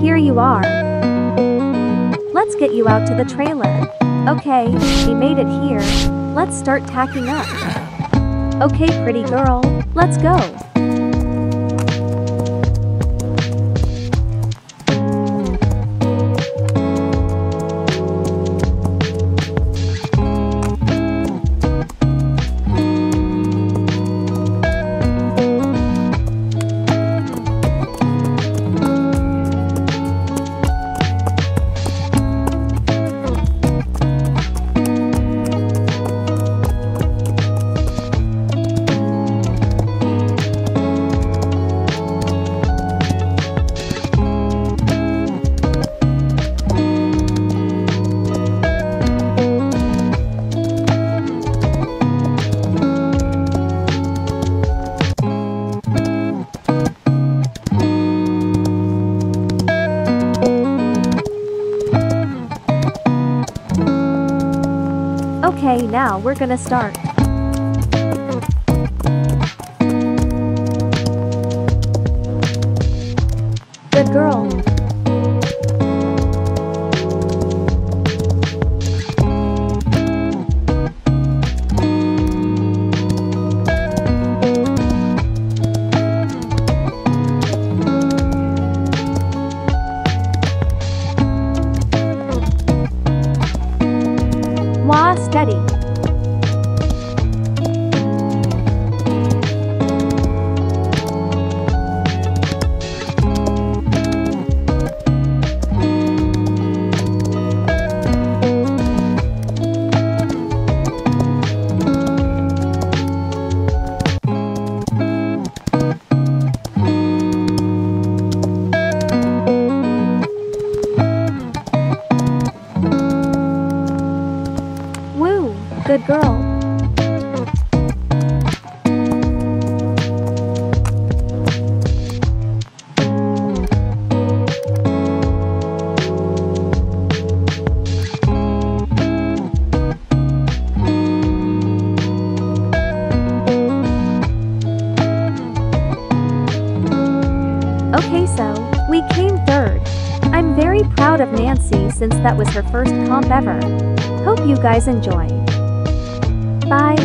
Here you are. Let's get you out to the trailer. Okay, we made it here. Let's start tacking up. Okay, pretty girl, let's go. Okay, now we're gonna start. Good girl. Okay, so, we came third. I'm very proud of Nancy since that was her first comp ever. Hope you guys enjoy. Bye.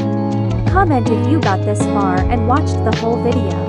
Comment if you got this far and watched the whole video.